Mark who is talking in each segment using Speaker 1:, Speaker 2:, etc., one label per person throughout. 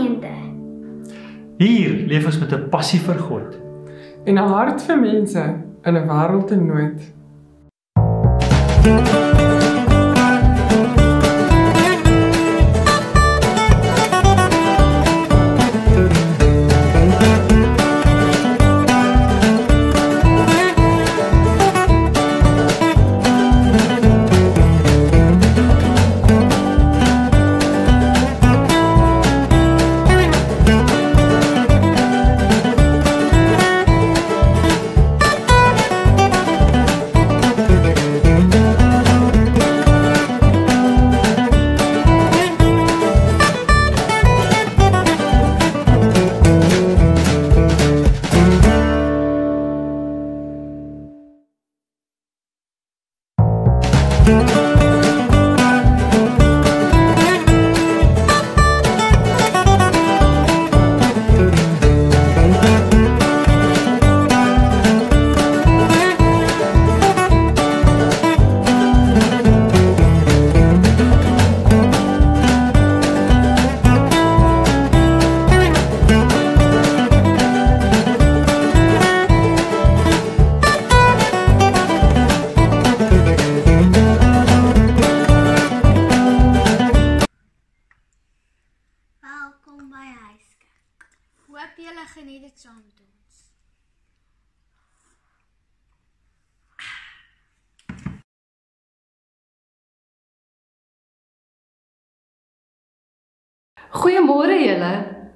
Speaker 1: Gemeente.
Speaker 2: Hier leef ons met 'n passie vir God.
Speaker 3: en 'n hart vir mense in 'n wêreld in nood.
Speaker 1: Hoop julle geniet dit saam met ons.
Speaker 4: Goeiemôre julle.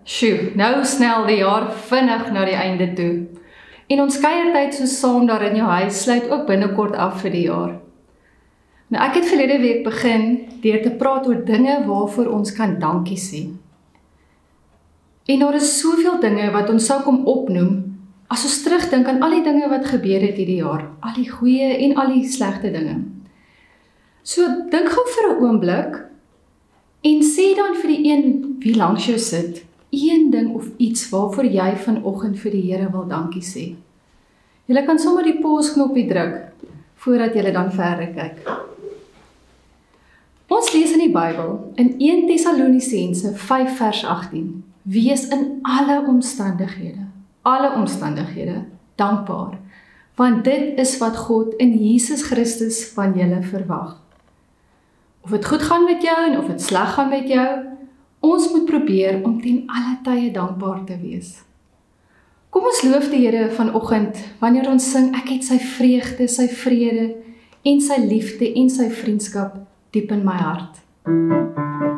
Speaker 4: Sjoe, nou snel die jaar vinnig na die einde toe. En ons kuiertyd so saam daar in jou huis sluit ook binnekort af vir die jaar. Nou ek het verlede week begin deur te praat oor dinge waarvoor ons kan dankie sê. En daar is soveel dinge wat ons sou kom opnoem as ons terugdink aan al die dinge wat gebeur het hierdie jaar, al die goeie en al die slegte dinge. So dink gou vir 'n oomblik En sê dan vir die een wie langs jou sit, een ding of iets waarvoor jy vanoggend vir die Here wil dankie sê. Jy kan sommer die pause knoppie druk voordat jy dan verder kyk. Ons lees in die Bybel in 1 Tessalonisense 5 vers 18: Wees in alle omstandighede, alle omstandighede dankbaar, want dit is wat God in Jesus Christus van julle verwag of dit goed gaan met jou en of dit sleg gaan met jou, ons moet probeer om ten alle tye dankbaar te wees. Kom ons loof die Here vanoggend wanneer ons sing ek het sy vreugde, sy vrede en sy liefde en sy vriendskap diep in my hart.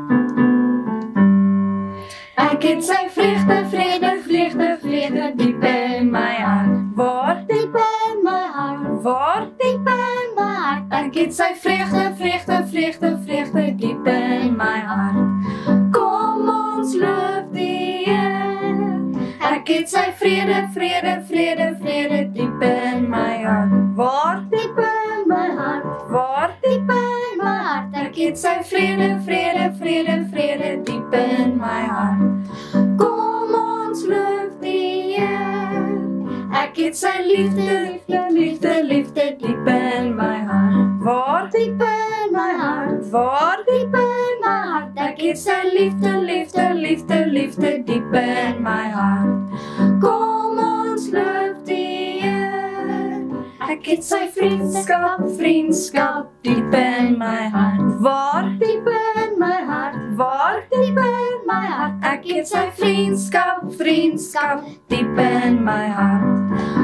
Speaker 5: Ek het sy vreugde, vrede, vreugde, vrede diep in my hart. Waar diep in my hart? Waar diep in my hart? Ek het sy vreugde, vreugde, vreugde, vreugde diep in my hart. Kom ons loof die Here. Ek het sy vrede, vrede, vrede, vrede diep in my hart. Waar diep in my hart? Waar diep in my hart? Ek het sy vrede, vrede, vrede, vrede diep in my hart. Het sy liefde, liefde, liefde, liefde diep in my hart. Waar diep in my hart? Waar diep in my hart? Ek het sy liefde, liefde, liefde, liefde diep in my hart. Kom ons loof die Here. Ek het sy vriendskap, vriendskap diep in my hart. Waar diep in my hart? Waar diep in my hart? Ek het sy vriendskap, vriendskap diep in my hart.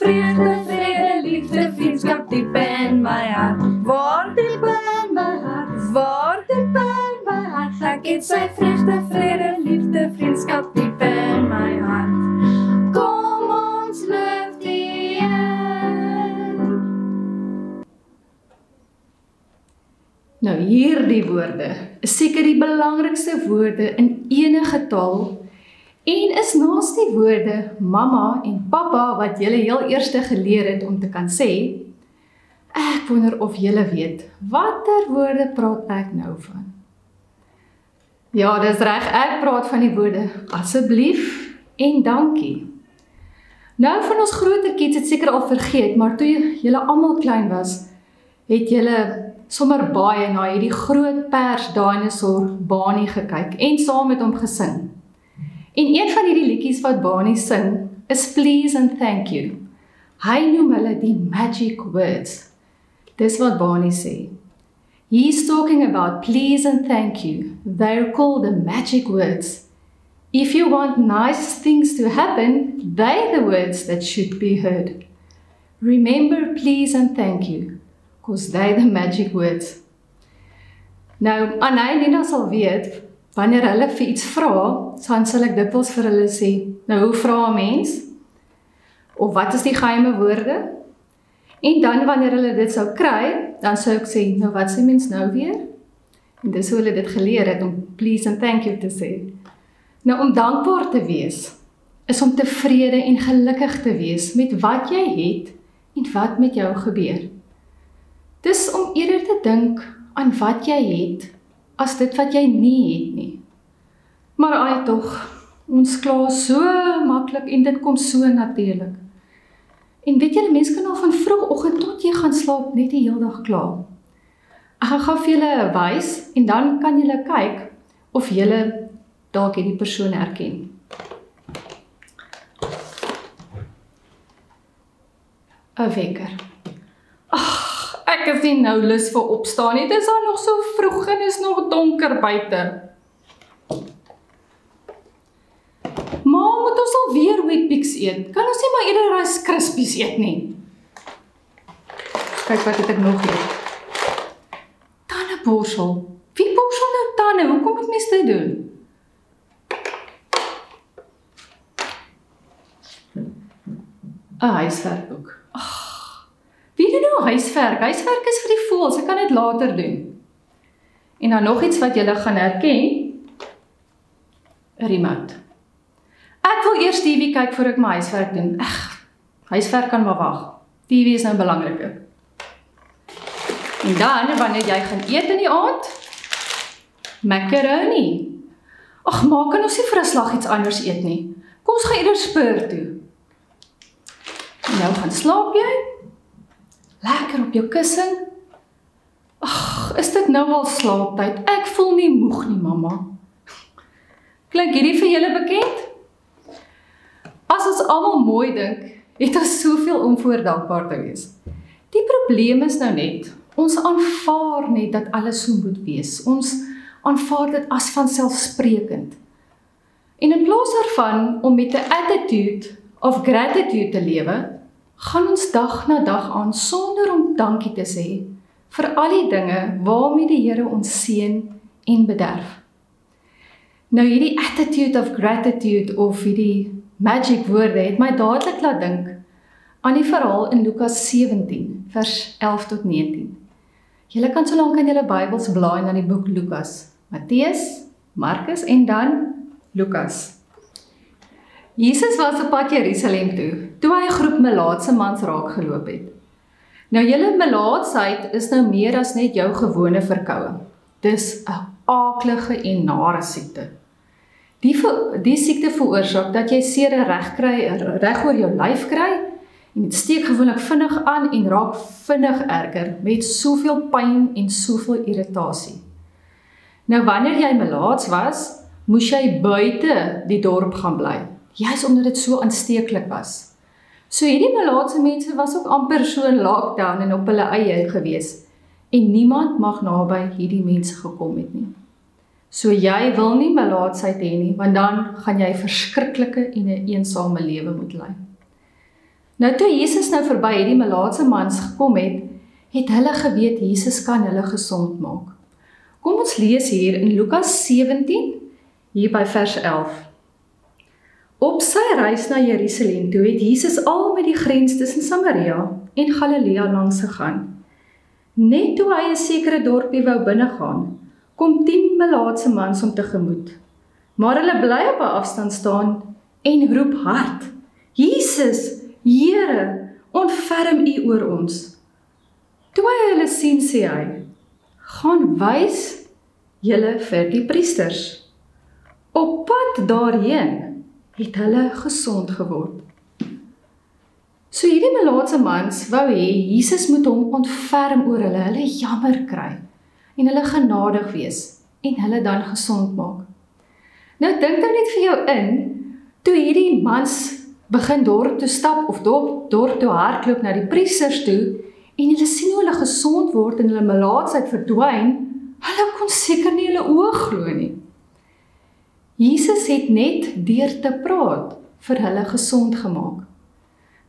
Speaker 5: Vreugde, vrede, liefde, vriendskap diep in my hart. Waar diep in my hart? Waar diep in my hart? Ek het sy vreugde, vrede, liefde, vriendskap diep in my hart. Kom ons loof die Here.
Speaker 4: Nou hierdie woorde is seker die belangrikste woorde in enige taal en is naas die woorde mamma en pappa wat jy heel eerste geleer het om te kan sê. Ek wonder of julle weet watter woorde praat ek nou van. Ja, dis reg, ek praat van die woorde asseblief en dankie. Nou van ons groter kids het seker al vergeet, maar toe julle almal klein was, het julle sommer baie na hierdie groot pers dinosaur Bani gekyk en saam met hom gesing. En een van hierdie liedjies wat Bani sing is Please and Thank You. Hy noem hulle die magic words. Dis wat Bani sê. He's talking about please and thank you. They're called the magic words. If you want nice things to happen, they're the words that should be heard. Remember, please, and thank you, because they're the magic words. Nou, Anelina sal weet, wanneer hulle vir iets vra, dan sal ek dikwels vir hulle sê, nou hoe vra 'n mens? Of wat is die geheime woorde? En dan wanneer hulle dit sou kry, dan sou ek sê, nou wat sê mens nou weer? En dis hoe hulle dit geleer het om please and thank you te sê. Nou om dankbaar te wees is om tevrede en gelukkig te wees met wat jy het en wat met jou gebeur. Dis om eerder te dink aan wat jy het as dit wat jy nie het nie. Maar ai tog, ons kla so maklik en dit kom so natuurlik. En weet jy, mense kan al van vroegoggend tot jy gaan slaap net die hele dag kla. Ek gaan vir julle wys en dan kan julle kyk of julle dalk hierdie persoon herken. Wekker. Ag, ek is nie nou lus vir opstaan nie. Dit is al nog so vroeg en is nog donker buite. Ma, moet ons al weer Weet-Bix eet? Kan ons nie maar eerder Rice Krispies eet nie? Kyk wat het ek nog hier. Tandeborsel. Wie borsel nou tande? Hoekom moet mens dit doen? 'n huiswerkboek. Ag. Nou huiswerk? Huiswerk is vir die voëls. Ek kan dit later doen. En dan nog iets wat jy gaan herken. Remote. Ek wil eers TV kyk voor ek my huiswerk doen. Ag. Huiswerk kan maar wag. TV is nou belangriker. En dan wanneer jy gaan eet in die aand, macaroni. Ag, maak kan ons nie vir 'n slag iets anders eet nie. Kom ons gaan eerder spur toe. Nou gaan slaap jy? Lekker op jou kussing. Ag, is dit nou al slaaptyd? Ek voel nie moeg nie, mamma. Klink hierdie vir julle bekend? As ons almal mooi dink, het ons soveel om voor dankbaar te wees. Die probleem is nou net, ons aanvaar net dat alles so moet wees. Ons aanvaar dit as vanselfsprekend. En in plaas daarvan om met 'n attitude of gratitude te lewe, gaan ons dag na dag aan sonder om dankie te sê vir al die dinge waarmee die Here ons seën en bederf. Nou hierdie attitude of gratitude of hierdie magic woorde het my dadelik laat dink aan die verhaal in Lukas 17 vers 11 tot 19. Julle kan so lank in julle Bybels blaai na die boek Lukas, Matteus, Markus en dan Lukas. Jesus was op pad Jerusalem toe, toe hy 'n groep melaatse mans raak geloop het. Nou julle melaatsheid is nou meer as net jou gewone verkoue. Dis 'n aaklige en nare siekte. Die die siekte veroorsaak dat jy seer reg kry, reg oor jou lyf kry en dit steek gewoonlik vinnig aan en raak vinnig erger met soveel pyn en soveel irritasie. Nou wanneer jy melaats was, moes jy buite die dorp gaan bly juis omdat dit so aansteeklik was. So hierdie melaatse mense was ook amper so in lockdown en op hulle eie gewees en niemand mag naby hierdie mense gekom het nie. So jy wil nie melaatsheid hê nie want dan gaan jy verskriklike en 'n eensame lewe moet lei. Nou toe Jesus nou verby hierdie melaatse mans gekom het, het hulle geweet Jesus kan hulle gesond maak. Kom ons lees hier in Lukas 17 hier by vers 11. Op sy reis na Jerusalem toe het Jesus al met die grens tussen Samaria en Galilea langs gegaan. Net toe hy 'n sekere dorpie wou binnegaan, kom 10 melaatse mans om te gemoed. Maar hulle bly op 'n afstand staan en roep hard: "Jesus, Here, ontferm U oor ons." Toe hy hulle sien, sê hy: "Gaan wys julle vir die priesters." Op pad daarheen het hulle gesond geword. So hierdie melaatse mans wou hê Jesus moet hom ontferm oor hulle, hulle jammer kry en hulle genadig wees en hulle dan gesond maak. Nou dink dan net vir jou in, toe hierdie mans begin dorp toe stap of dorp dorp toe hardloop na die priesters toe en hulle sien hoe hulle gesond word en hulle melaatsheid verdwyn, hulle kon seker nie hulle oë glo nie. Jesus het net deur te praat vir hulle gesond gemaak.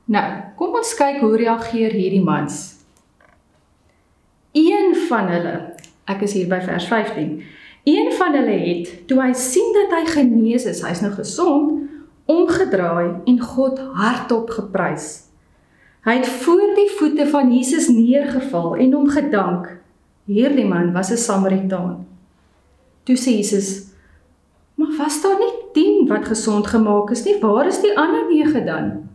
Speaker 4: Nou, kom ons kyk hoe reageer hierdie mans. Een van hulle, ek is hier by vers 15. Een van hulle het, toe hy sien dat hy genees is, hy's nou gesond, omgedraai en God hardop geprys. Hy het voor die voete van Jesus neergeval en hom gedank. Hierdie man was 'n Samaritaan. Toe sê Jesus: "Maar was daar nie 10 wat gesond gemaak is nie? Waar is die ander 9 dan?"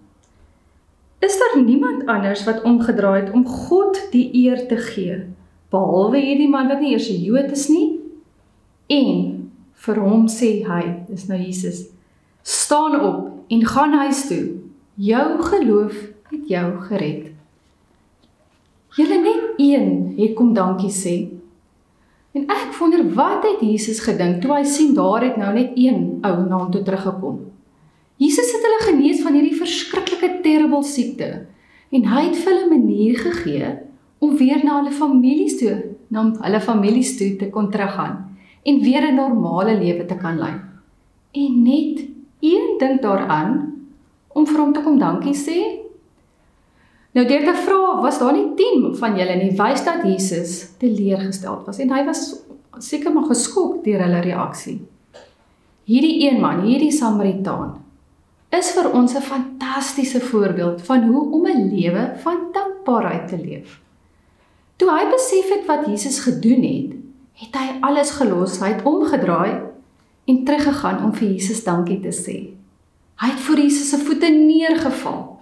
Speaker 4: Is daar niemand anders wat omgedraai het om God die eer te gee behalwe hierdie man wat nie eers 'n Jood is nie? En vir hom sê hy, dis nou Jesus, staan op en gaan huis toe. Jou geloof het jou gered. Julle net een het kom dankie sê. En ek wonder wat het Jesus gedink toe hy sien daar het nou net een ou na hom toe teruggekom. Jesus het hulle genees van hierdie verskriklike terrible siekte en hy het vir hulle 'n manier gegee om weer na hulle families toe, na hulle families toe te kon teruggaan en weer 'n normale lewe te kan lei. En net een ding daaraan om vir hom te kom dankie sê. Nou deur te vra, was daar nie 10 van julle nie wys dat Jesus teleurgesteld was en hy was seker maar geskok deur hulle reaksie. Hierdie een man, hierdie Samaritaan is vir ons 'n fantastiese voorbeeld van hoe om 'n lewe van dankbaarheid te leef. Toe hy besef het wat Jesus gedoen het, het hy alles gelos, hy het omgedraai en teruggegaan om vir Jesus dankie te sê. Hy het voor Jesus se voete neergeval.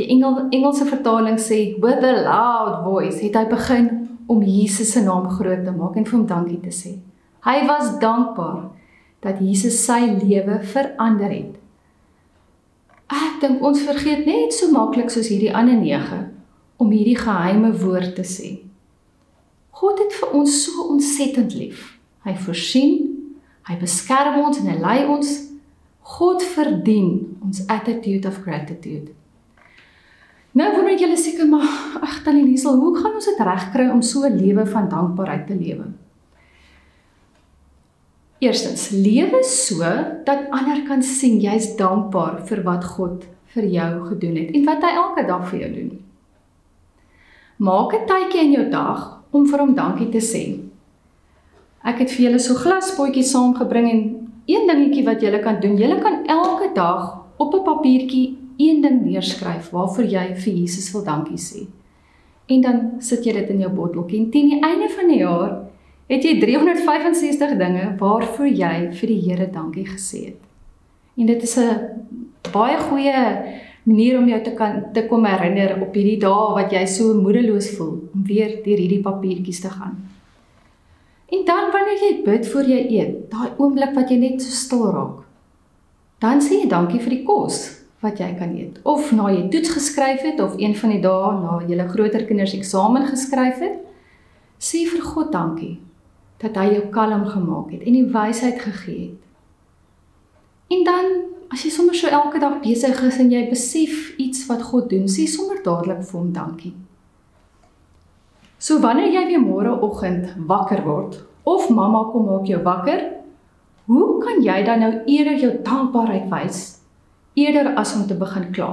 Speaker 4: Die Engel Engelse vertaling sê with a loud voice het hy begin om Jesus se naam groot te maak en vir hom dankie te sê. Hy was dankbaar dat Jesus sy lewe verander het. Ek dink ons vergeet net so maklik soos hierdie ander 9 om hierdie geheime woord te sê. God het vir ons so ontsettend lief. Hy voorsien, hy beskerm ons en hy lei ons. God verdien ons attitude of gratitude. Nou wonder julle seker maar, ag tannie Liesel, hoe gaan ons dit regkry om so 'n lewe van dankbaarheid te lewe? Eerstens, lewe so dat ander kan sien jy's dankbaar vir wat God vir jou gedoen het en wat hy elke dag vir jou doen. Maak 'n tydjie in jou dag om vir hom dankie te sê. Ek het vir julle so glaspotjies saamgebring en een dingetjie wat julle kan doen, julle kan elke dag op 'n papiertjie een ding neerskryf waarvoor jy vir Jesus wil dankie sê. En dan sit jy dit in jou botteltjie en teen die einde van die jaar het jy 365 dinge waarvoor jy vir die Here dankie gesê het. En dit is 'n baie goeie manier om jou te kan te kom herinner op hierdie dae wat jy so moedeloos voel om weer deur hierdie papiertjies te gaan. En dan wanneer jy bid voor jy eet, daai oomblik wat jy net so stil raak, dan sê jy dankie vir die kos wat jy kan eet. Of na jy toets geskryf het of een van die dae na jy groter kinders eksamen geskryf het, sê vir God dankie dat hy jou kalm gemaak het en die wysheid gegee het. En dan As jy sommer so elke dag besig is en jy besef iets wat God doen, sê sommer dadelik vir hom dankie. So wanneer jy weer môreoggend wakker word of mamma kom maak jou wakker, hoe kan jy dan nou eerder jou dankbaarheid wys eerder as om te begin kla?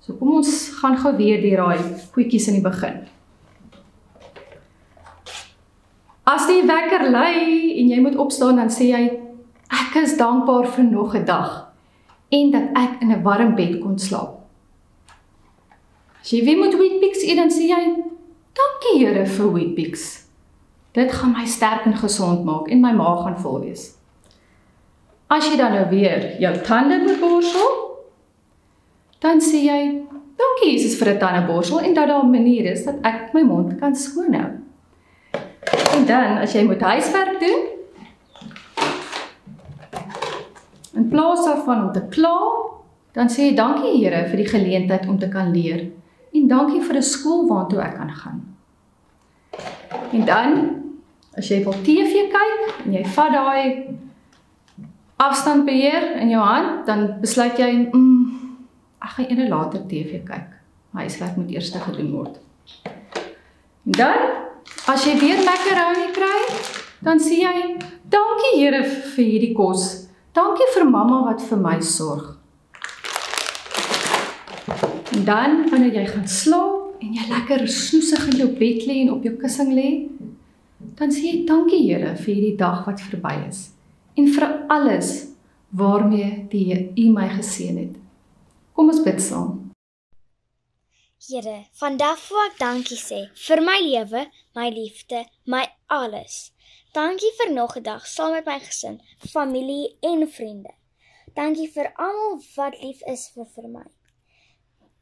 Speaker 4: So kom ons gaan gou weer deur daai goedjies in die begin. As die wekker lui en jy moet opstaan dan sê jy ek is dankbaar vir nog 'n dag en dat ek in 'n warm bed kon slaap. As jy weer moet Weet-Bix eet dan sê jy, "Dankie Here vir Weet-Bix. Dit gaan my sterk en gesond maak en my maag gaan vol wees." As jy dan nou weer jou tande moet borsel, dan sê jy, "Dankie Jesus vir 'n tandeborsel en dat daar 'n manier is dat ek my mond kan skoon hou." En dan as jy moet huiswerk doen, In plaas daarvan om te kla, Dan sê jy dankie Here vir die geleentheid om te kan leer en dankie vir 'n skool waartoe ek kan gaan. En dan as jy wil TV kyk en jy vat daai afstandbeheer in jou hand, dan besluit jy, mm, ek gaan eerder later TV kyk. Huiswerk moet eers gedoen word. En dan as jy weer macaroni kry, dan sê jy, dankie Here vir hierdie kos. Dankie vir mamma wat vir my sorg. En dan wanneer jy gaan slaap en jy lekker snoesig in jou bed lê en op jou kussing lê, dan sê jy dankie Here vir hierdie dag wat verby is en vir alles waarmee die U my geseën het. Kom ons bid saam.
Speaker 6: Here, vandag wil ek dankie sê vir my lewe, my liefde, my alles. Dankie vir nog 'n dag saam met my gesin, familie en vriende. Dankie vir almal wat lief is vir, vir my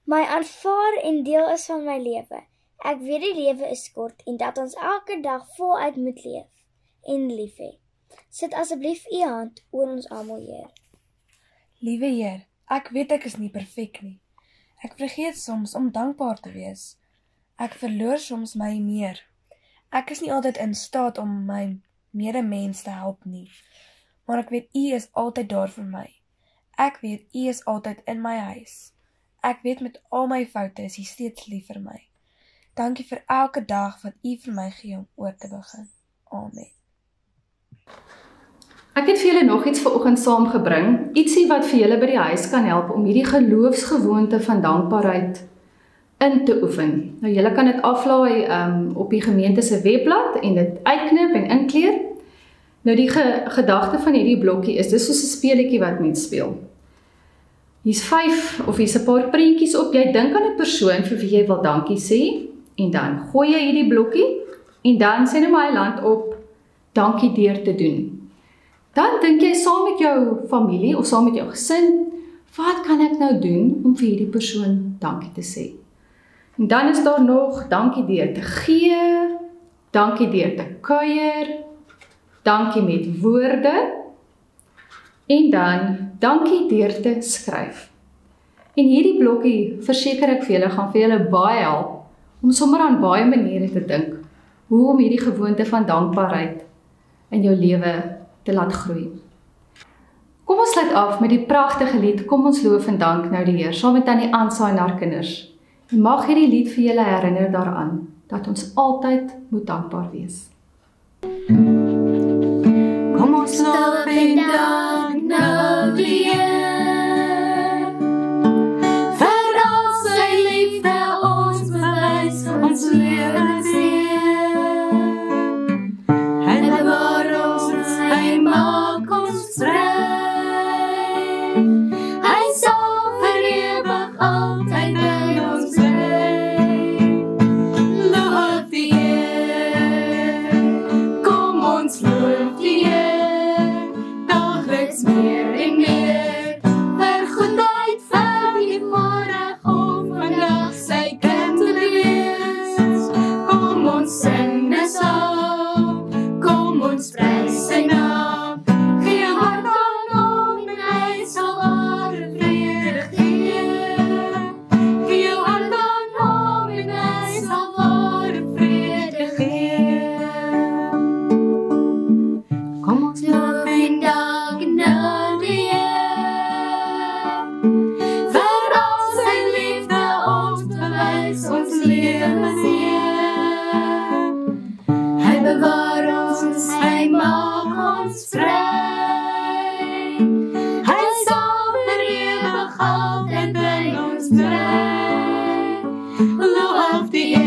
Speaker 6: my aanvaar en deel is van my lewe. Ek weet die lewe is kort en dat ons elke dag voluit moet leef en lief hê. Sit asseblief u hand oor ons almal, Heer.
Speaker 7: Liewe Heer, ek weet ek is nie perfek nie. Ek vergeet soms om dankbaar te wees. Ek verloor soms my meer. Ek is nie altyd in staat om my medemens te help nie. Maar ek weet u is altyd daar vir my. Ek weet u is altyd in my huis. Ek weet met al my foute is U steeds lief vir my. Dankie vir elke dag wat U vir my gee om oor te begin. Amen.
Speaker 4: Ek het vir julle nog iets vanoggend saamgebring, ietsie wat vir julle by die huis kan help om hierdie geloofsgewoonte van dankbaarheid in te oefen. Nou julle kan dit aflaai um, op die gemeente se webblad en dit uitknip en inkleer. Nou die ge gedagte van hierdie blokkie is dis soos 'n speletjie wat mens speel. Hier's 5 of hier's 'n paar prentjies op. Jy dink aan 'n persoon vir wie jy wil dankie sê en dan gooi jy hierdie blokkie en dan sê net my land op dankie deur te doen. Dan dink jy saam met jou familie of saam met jou gesin, wat kan ek nou doen om vir hierdie persoon dankie te sê? En dan is daar nog dankie deur te gee, dankie deur te kuier, dankie met woorde en dan dankie deur te skryf. En hierdie blokkie, verseker ek vir julle, gaan vir julle baie help om sommer aan baie maniere te dink hoe om hierdie gewoonte van dankbaarheid in jou lewe te laat groei. Kom ons sluit af met die pragtige lied Kom ons loof en dank nou die Here saam met tannie Ansa en haar kinders. En mag hierdie lied vir julle herinner daaraan dat ons altyd moet dankbaar wees.
Speaker 5: Kom ons loof en dank nou die Here. Kom ons ons bly. Loof